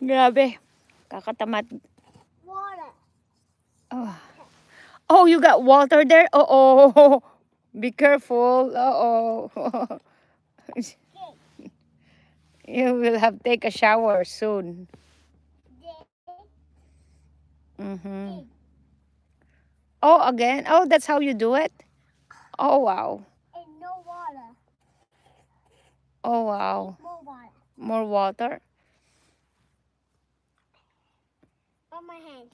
Grabe. Kakatamad. Water. Oh. oh, you got water there? Uh-oh. Be careful. Uh-oh. you will have take a shower soon. Mm-hmm. Oh, again? Oh, that's how you do it? Oh, wow. And no water. Oh, wow. More water. More water. On my hand.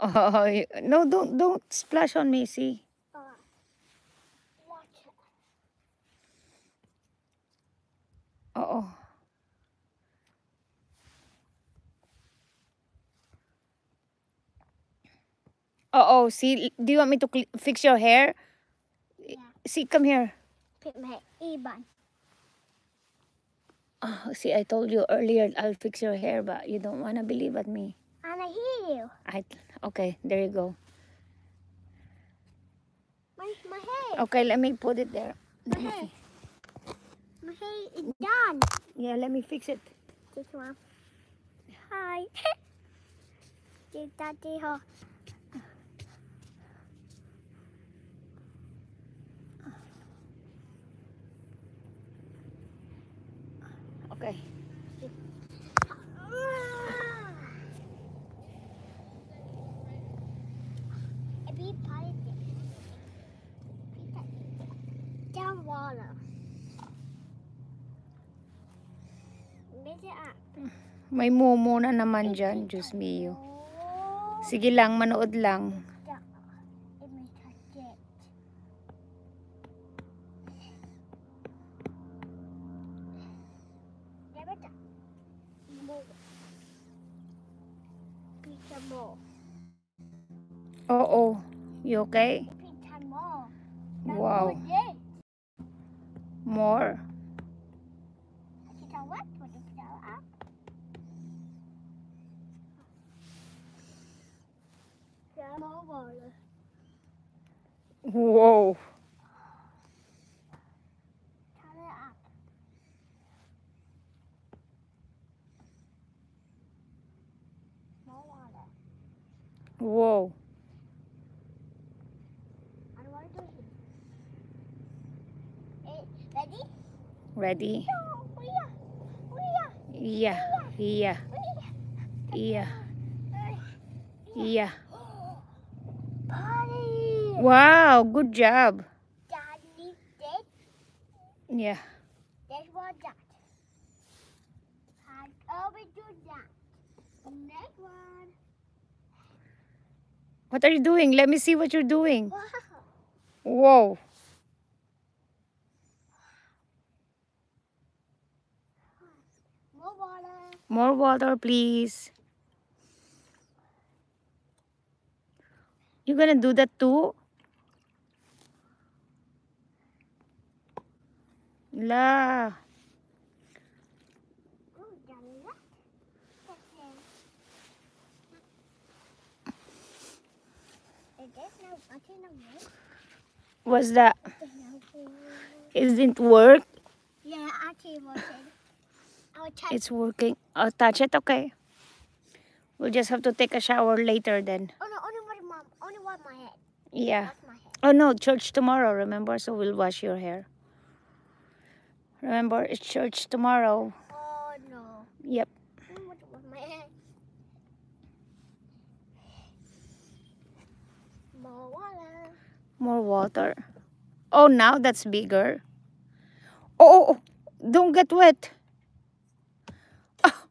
Oh, you- no, don't, don't splash on me, see? Uh, water. Oh. Oh, see, do you want me to fix your hair? Yeah. See, come here. Pick my e-bun. Oh, see, I told you earlier I'll fix your hair, but you don't want to believe at me. And I hear you. I okay, there you go. My, my hair. Okay, let me put it there. My hair. My hair is done. Yeah, let me fix it. This one. Hi. Ta đi Okay. Down water. May mumu na naman dyan, Diyos mio. Sige lang, manood lang. More. Pizza. Oo. You okay? Pizza more. That's Wow. More. Pizza what? What is pizza up? Yeah, more water. Whoa. Turn it up. More water. Whoa. I don't want to do it. Hey, ready? Ready? We are. We are. Yeah. Yeah. Yeah. Yeah. Wow, good job. Daddy did. Yeah. This was that. And oh, over to that. Next one. What are you doing? Let me see what you're doing. Wow. Whoa. More water. More water, please. You're gonna do that too? La. Oh, Daddy, what? Okay. Is this no button on this? What's that? There's no food. It didn't work. Yeah, actually. I'll It's working. I'll touch it, okay. We'll just have to take a shower later then. Oh no, only one mom. Only one my head. Yeah. My head. Oh no, church tomorrow, remember? So we'll wash your hair. Remember, it's church tomorrow. Oh no. Yep. Only one was my head. More water. More water. Oh, now that's bigger. Oh, oh, oh. don't get wet. Ah.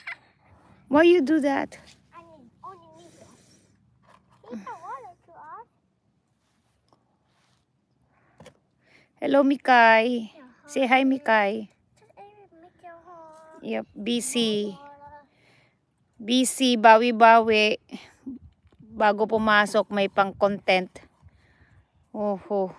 Why you do that? I need only need one. Here's the water to us. Hello, Mikay. Say hi, Mikai. Just every make your heart. Yep, busy. Water. Busy, bawi-bawi. Bago pumasok, may pang-content. Oh, oh.